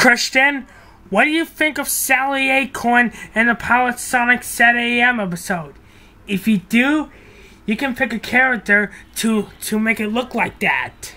Christian, what do you think of Sally Acorn in the Pilot Sonic 7 AM episode? If you do, you can pick a character to to make it look like that.